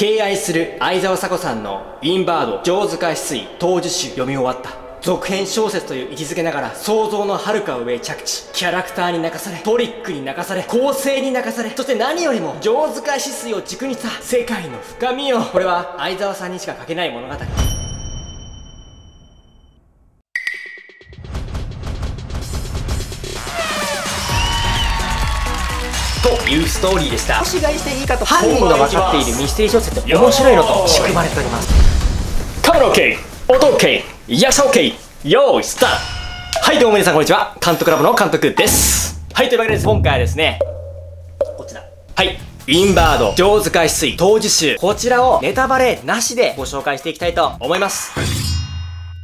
敬愛する相沢佐子さんのインバード上塚翡翠当時集読み終わった。続編小説という位置づけながら想像のはるか上へ着地。キャラクターに泣かされトリックに泣かされ構成に泣かされそして何よりも上塚翡翠を軸にした世界の深みを。これは相沢さんにしか書けない物語。というストーリーでした。腰買いしていいかと。犯人が分かっているミステリー小説って面白いのと仕組まれております。カメラ OK 音 OK 役者 OK 用意スタート。はいどうも皆さんこんにちは。監督ラボの監督です。はいというわけで今回はですねこちら。はい。インバード。上塚翡翠当時集。こちらをネタバレなしでご紹介していきたいと思います。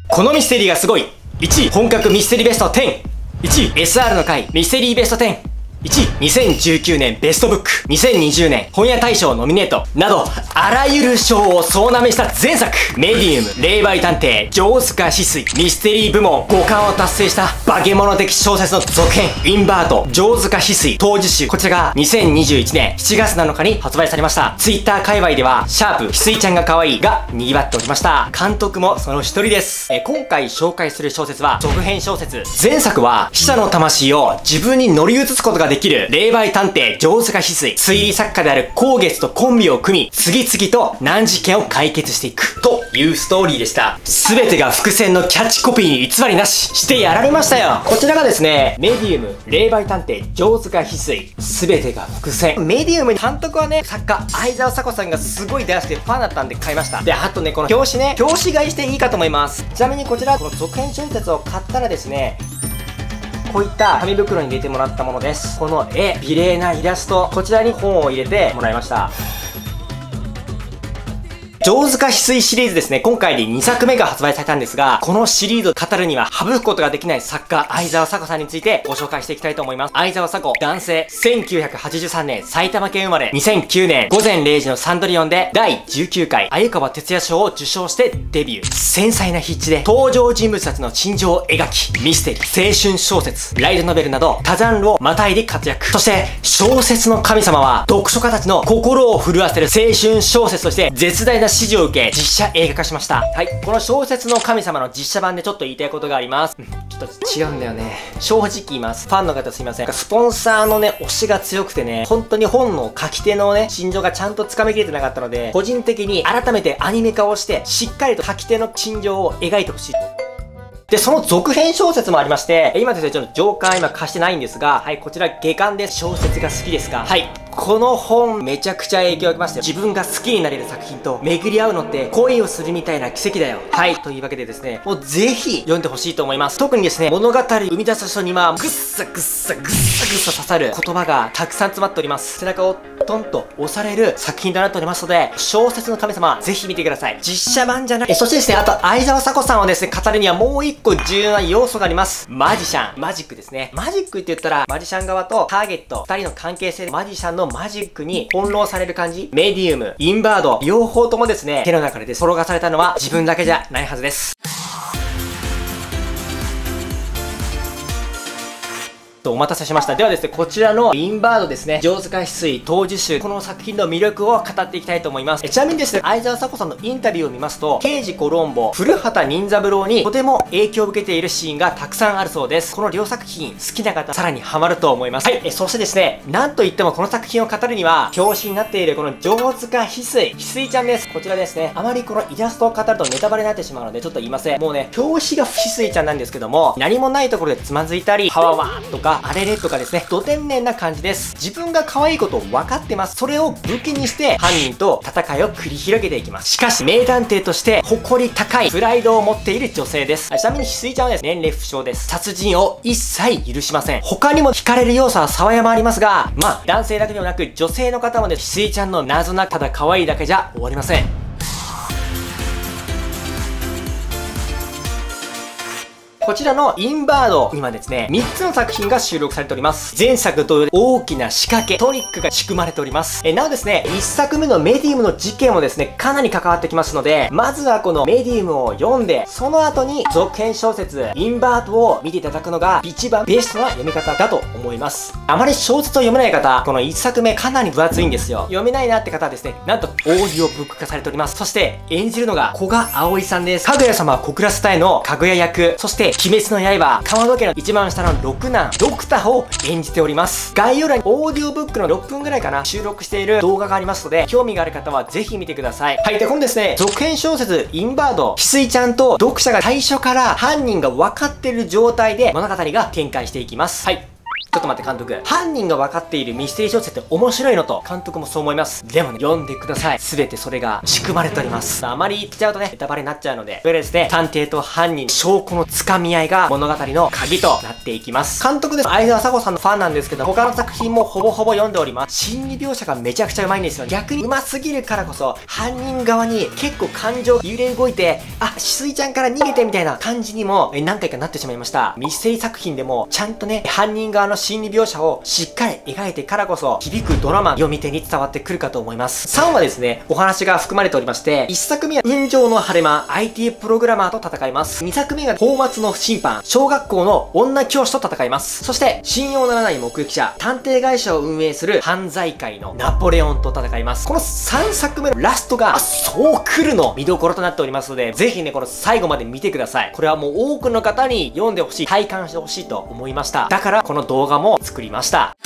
このミステリーがすごい。1位本格ミステリーベスト101位 SR の回。ミステリーベスト10 1位、2019年ベストブック、2020年本屋大賞ノミネート、など、あらゆる賞を総なめした前作、メディウム、霊媒探偵、上塚止水、ミステリー部門5冠を達成した化け物的小説の続編、インバート、上塚止水、当時集、こちらが2021年7月7日に発売されました。ツイッター界隈では、シャープ、翡翠ちゃんが可愛いが賑わっておりました。監督もその一人です。え今回紹介する小説は、続編小説。前作は、死者の魂を自分に乗り移すことができできる、霊媒探偵、上塚翡翠、推理作家である光月とコンビを組み、次々と難事件を解決していく、というストーリーでした。すべてが伏線のキャッチコピーに偽りなし、してやられましたよ。こちらがですね、メディウム、霊媒探偵、上塚翡翠、すべてが伏線。メディウムに、監督はね、作家、相沢佐子さんがすごい出してファンだったんで買いました。で、あとね、この表紙ね、表紙買いしていいかと思います。ちなみにこちら、この続編小説を買ったらですね、こういった紙袋に入れてもらったものです。この絵美麗なイラストこちらに本を入れてもらいました。上塚翡翠シリーズですね、今回で2作目が発売されたんですが、このシリーズを語るには省くことができない作家、相沢佐子さんについてご紹介していきたいと思います。相沢佐子、男性、1983年埼玉県生まれ、2009年午前0時のサンドリオンで第19回鮎川哲也賞を受賞してデビュー。繊細な筆致で登場人物たちの心情を描き、ミステリー、青春小説、ライトノベルなど多ジャンルをまたいで活躍。そして、小説の神様は読書家たちの心を震わせる青春小説として絶大な支持を受け、実写映画化しました。はい。この小説の神様の実写版でちょっと言いたいことがあります。ちょっと違うんだよね。正直言います。ファンの方すいません。スポンサーのね、推しが強くてね、本当に本の書き手のね、心情がちゃんとつかみきれてなかったので、個人的に改めてアニメ化をして、しっかりと書き手の心情を描いてほしい。で、その続編小説もありまして、今ですね、ちょっと上巻今貸してないんですが、はい、こちら下巻です。小説が好きですか？はい。この本めちゃくちゃ影響を受けましたよ。自分が好きになれる作品と巡り合うのって恋をするみたいな奇跡だよ。はい。というわけでですね、もうぜひ読んでほしいと思います。特にですね、物語生み出す人には、ぐっさぐっさぐっさぐっさ刺さる言葉がたくさん詰まっております。背中をトンと押される作品となっておりますので、小説の神様、ぜひ見てください。実写版じゃない。え、そしてですね、あと、相沢佐子さんをですね、語るにはもう一個重要な要素があります。マジシャン。マジックですね。マジックって言ったら、マジシャン側とターゲット、二人の関係性でマジシャンのマジックに翻弄される感じメディウム、インバード、両方ともですね、手の中で転がされたのは自分だけじゃないはずです。とお待たせしました。ではですね、こちらのインバードですね、上塚翡翠当時集、この作品の魅力を語っていきたいと思います。えちなみにですね、相沢佐子さんのインタビューを見ますと、刑事コロンボ、古畑任三郎にとても影響を受けているシーンがたくさんあるそうです。この両作品、好きな方、さらにハマると思います。はい、えそしてですね、なんといってもこの作品を語るには、表紙になっているこの上塚翡翠、翡翠ちゃんです。こちらですね、あまりこのイラストを語るとネタバレになってしまうので、ちょっと言いません。もうね、表紙が翡翠ちゃんなんですけども、何もないところでつまずいたり、ハワワーとか、あれれとかですね、ね、ド天然な感じです。自分が可愛いことを分かってます。それを武器にして犯人と戦いを繰り広げていきます。しかし、名探偵として誇り高いプライドを持っている女性です。ちなみに翡翠ちゃんはですね、年齢不詳です。殺人を一切許しません。他にも惹かれる要素は沢山ありますが、まあ、男性だけではなく女性の方もね、翡翠ちゃんの謎なただ可愛いだけじゃ終わりません。こちらのインバード、今ですね、3つの作品が収録されております。前作同様大きな仕掛け、トニックが仕組まれております。えなおですね、1作目のメディウムの事件もですね、かなり関わってきますので、まずはこのメディウムを読んで、その後に続編小説、インバードを見ていただくのが一番ベストな読み方だと思います。あまり小説を読めない方、この1作目かなり分厚いんですよ。読めないなって方はですね、なんとオーディオブック化されております。そして演じるのが古賀葵さんです。かぐや様は小倉スタイのかぐや役、そして鬼滅の刃、鎌戸家の一番下の六男、ドクターを演じております。概要欄にオーディオブックの6分ぐらいかな、収録している動画がありますので、興味がある方はぜひ見てください。はい、で、今度ですね、続編小説、インバード、翡翠ちゃんと読者が最初から犯人が分かっている状態で物語が展開していきます。はい。ちょっと待って監督。犯人が分かっているミステリー小説って面白いのと、監督もそう思います。でもね、読んでください。すべてそれが仕組まれております。あまり言っちゃうとね、ネタバレになっちゃうので、それでですね、探偵と犯人、証拠のつかみ合いが物語の鍵となっていきます。監督です。相沢佐子さんのファンなんですけど、他の作品もほぼほぼ読んでおります。心理描写がめちゃくちゃうまいんですよ。逆に上手すぎるからこそ、犯人側に結構感情揺れ動いて、あ、しすいちゃんから逃げてみたいな感じにもえ何回かなってしまいました。ミステリー作品でも、ちゃんとね、犯人側の心理描写をしっかり描いてからこそ、響くドラマ読み手に伝わってくるかと思います。3話ですね、お話が含まれておりまして、1作目は運上の晴れ間、IT プログラマーと戦います。2作目が法末の審判、小学校の女教師と戦います。そして、信用ならない目撃者、探偵会社を運営する犯罪界のナポレオンと戦います。この3作目のラストが、そう来るの見どころとなっておりますので、ぜひね、この最後まで見てください。これはもう多くの方に読んでほしい、体感してほしいと思いました。だから、この動画画も作りました。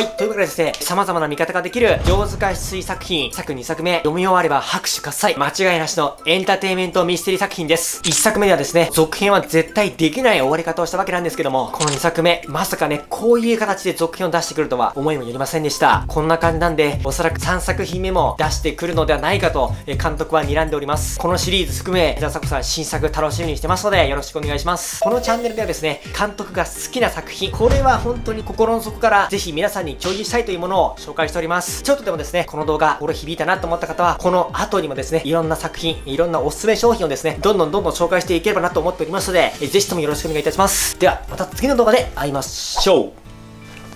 はい。ということでですね、様々な見方ができる、上手化水作品、作2作目、読み終われば拍手喝采、間違いなしのエンターテイメントミステリー作品です。1作目ではですね、続編は絶対できない終わり方をしたわけなんですけども、この2作目、まさかね、こういう形で続編を出してくるとは思いもよりませんでした。こんな感じなんで、おそらく3作品目も出してくるのではないかと、え監督は睨んでおります。このシリーズ含め、枝迫さん新作楽しみにしてますので、よろしくお願いします。このチャンネルではですね、監督が好きな作品、これは本当に心の底から、ぜひ皆さんに共有したいというもののを紹介しております。ちょっとでもですね、この動画、心響いたなと思った方は、この後にもですね、いろんな作品、いろんなおすすめ商品をですね、どんどんどんどん紹介していければなと思っておりますので、えぜひともよろしくお願いいたします。では、また次の動画で会いましょ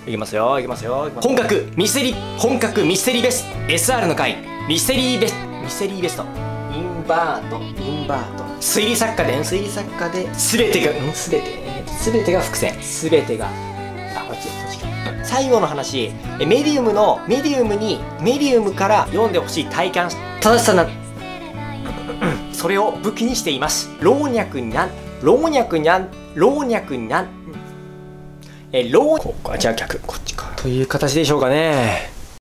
う。いきますよ、いきますよ。本格ミステリー、本格ミステリーベスト、SR の回、ミステリーベスト、ミステリーベスト、インバート、インバート、推理作家で、推理作家で、すべてが、うん、すべて、すべてが伏線、すべてが。最後の話メディウムのメディウムにメディウムから読んでほしい体感正しさな それを武器にしています。老若にゃん老若にゃん老若にゃんえ老ここじゃあ逆こっちかという形でしょうかね